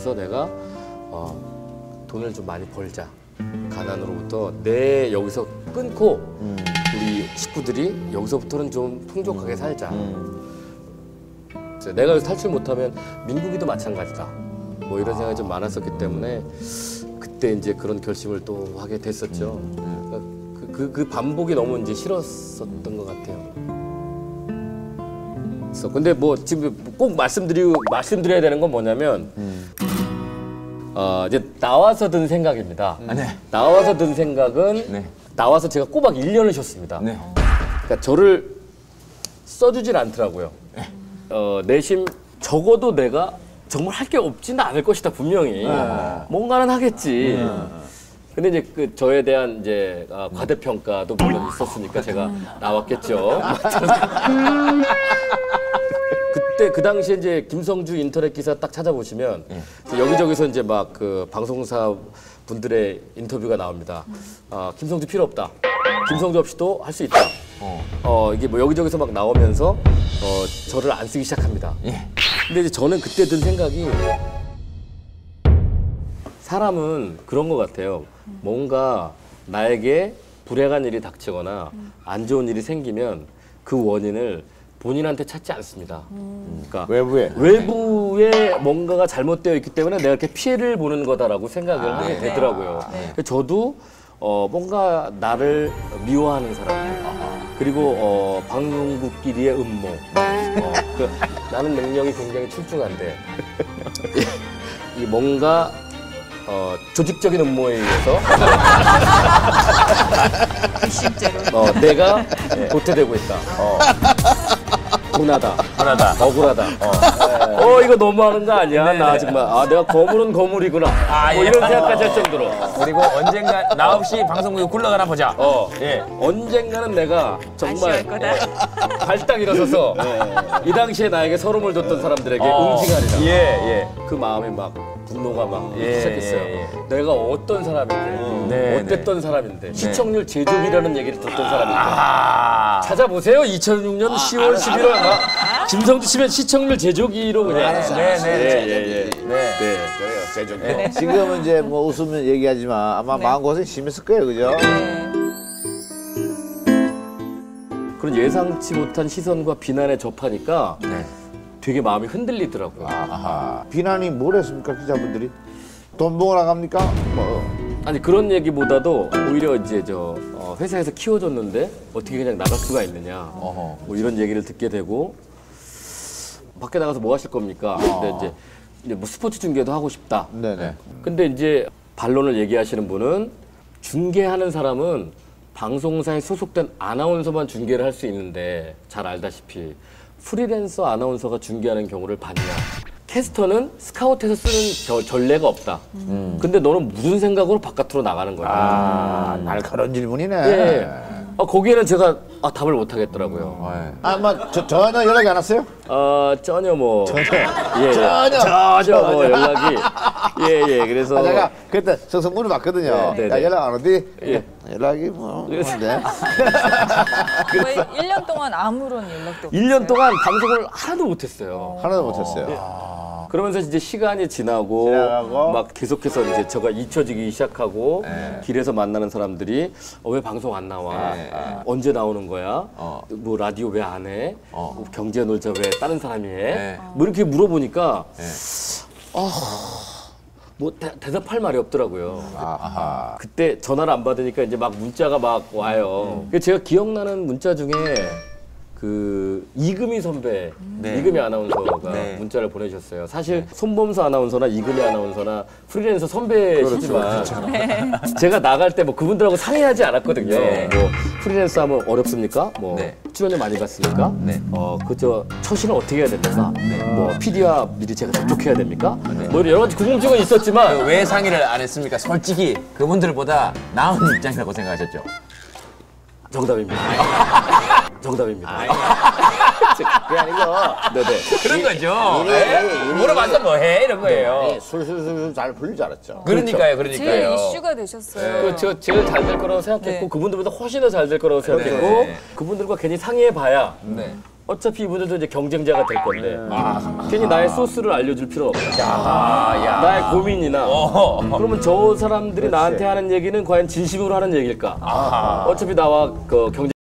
생각해서 내가 어, 돈을 좀 많이 벌자. 가난으로부터 내 여기서 끊고 우리 식구들이 여기서부터는 좀 풍족하게 살자. 그래서 내가 여기서 탈출 못하면 민국이도 마찬가지다. 뭐 이런 생각이 좀 많았었기 때문에 그때 이제 그런 결심을 또 하게 됐었죠. 그러니까 그, 그, 그 반복이 너무 이제 싫었었던 것 같아요. 그래서 근데 뭐 지금 꼭 말씀드리고 말씀드려야 되는 건 뭐냐면 어, 이제 나와서 든 생각입니다. 네. 나와서 든 생각은 네. 나와서 제가 꼬박 1년을 쉬었습니다. 네. 그러니까 저를 써주질 않더라고요. 어, 내심 적어도 내가 정말 할 게 없지는 않을 것이다 분명히 뭔가는 하겠지. 근데 이제 그 저에 대한 이제 아, 과대평가도 물론 있었으니까 제가 나왔겠죠. 그때 그 당시에 이제 김성주 인터넷 기사 딱 찾아보시면 여기저기서 이제 막 그 방송사 분들의 인터뷰가 나옵니다. 아, 김성주 필요 없다. 김성주 없이도 할 수 있다. 어. 이게 뭐 여기저기서 막 나오면서 어, 저를 안 쓰기 시작합니다. 예. 근데 이제 저는 그때 든 생각이 사람은 그런 것 같아요. 뭔가 나에게 불행한 일이 닥치거나 안 좋은 일이 생기면 그 원인을 본인한테 찾지 않습니다. 그러니까 외부에. 외부에 뭔가가 잘못되어 있기 때문에 내가 이렇게 피해를 보는 거다라고 생각을 하게 되더라고요. 그래서 저도 어, 뭔가 나를 미워하는 사람들 그리고 어, 방송국끼리의 음모 어, 그, 나는 능력이 굉장히 출중한데 이 뭔가 어, 조직적인 음모에 의해서 어, 내가 도태되고 있다. 어. 분하다. 하나다. 억울하다. 어. 이거 너무하는 거 아니야? 나 정말 아 내가 거물은 거물이구나. 아, 뭐 예. 이런 생각까지 할 정도로. 그리고 언젠가 나 없이 방송국에 굴러가나 보자. 어. 예. 언젠가는 내가 정말. 어, 발딱 일어서서 이 당시에 나에게 서름을 줬던 사람들에게 어. 응징하리라. 예, 예. 그 마음이 막 분노가 막 예, 시작했어요. 예, 내가 어떤 사람인데, 네, 어땠던 사람인데, 시청률 제조기라는 얘기를 듣던 사람인데. 아. 찾아보세요. 2006년 10월, 11월 막 김성주 씨면 시청률 제조기로 그냥. 네, 네, 네. 예, 예, 예. 네. 네, 그래요. 제조기. 네. 지금은 이제 뭐 웃으면 얘기하지만 아마 마음 고생 심했을 거예요, 그죠? 그런 예상치 못한 시선과 비난에 접하니까 네. 되게 마음이 흔들리더라고요. 아하. 비난이 뭘 했습니까, 기자분들이? 돈 먹으러 갑니까? 뭐. 아니 그런 얘기보다도 오히려 이제 저 어, 회사에서 키워줬는데 어떻게 그냥 나갈 수가 있느냐 어허. 뭐 이런 얘기를 듣게 되고 밖에 나가서 뭐 하실 겁니까? 근데 이제, 이제 뭐 스포츠 중계도 하고 싶다. 네네. 근데 이제 반론을 얘기하시는 분은 중계하는 사람은 방송사에 소속된 아나운서만 중계를 할 수 있는데 잘 알다시피 프리랜서 아나운서가 중계하는 경우를 봤냐? 캐스터는 스카우트에서 쓰는 저- 전례가 없다. 근데 너는 무슨 생각으로 바깥으로 나가는 거냐? 아, 날카로운 질문이네. 예. 아, 거기에는 제가 아, 답을 못 하겠더라고요. 아, 뭐, 저, 전혀 연락이 안 왔어요? 아, 전혀 뭐. 전혀. 예, 전혀. 전혀 뭐 연락이. 예, 예. 그래서. 아, 제가 그때 성성문을 봤거든요. 네, 야, 네. 연락 안 오디? 예. 연락이 뭐. 그래서- 네. 거의 1년 동안 아무런 연락도 없어요. 1년 동안 방송을 하나도 못했어요. 하나도 못했어요. 그러면서 이제 시간이 지나고, 지나가고. 막 계속해서 이제 제가 잊혀지기 시작하고 길에서 만나는 사람들이 어, 왜 방송 안 나와? 언제 나오는 거야? 뭐 라디오 왜 안 해? 뭐 경제 놀자 왜 다른 사람이 해? 뭐 이렇게 물어보니까 아, 뭐 대, 대답할 말이 없더라고요. 아하. 그때 전화를 안 받으니까 이제 막 문자가 막 와요. 그래서 제가 기억나는 문자 중에 그 이금희 선배, 네. 이금희 아나운서가 네. 문자를 보내주셨어요. 사실 손범수 아나운서나 이금희 아나운서나 프리랜서 선배시지만 제가 나갈 때 뭐 그분들하고 상의하지 않았거든요. 네. 뭐 프리랜서 하면 어렵습니까? 뭐 네. 출연료 많이 받습니까? 네. 어 그저 처신은 어떻게 해야 됩니까? 뭐 PD와 미리 제가 접촉해야 됩니까? 뭐 여러 가지 궁금증은 있었지만 왜 상의를 안 했습니까? 솔직히 그분들보다 나은 입장이라고 생각하셨죠? 정답입니다. 정답입니다. 그게 아니고. 네네. 그런 거죠. 예? 물어봐서 뭐 해? 이런 거예요. 네, 술술술 잘 풀릴 줄 알았죠. 그러니까요, 제일 그러니까요. 이슈가 되셨어요. 그 제가 제일 잘 될 거라고 생각했고 네. 그분들보다 훨씬 더 잘 될 거라고 생각했고 네. 그분들과 괜히 상의해 봐야 네. 어차피 이분들도 이제 경쟁자가 될 건데 괜히 나의 소스를 알려줄 필요 없다. 나의 고민이나 그러면 저 사람들이 나한테 하는 얘기는 과연 진심으로 하는 얘기일까? 어차피 나와 그 경쟁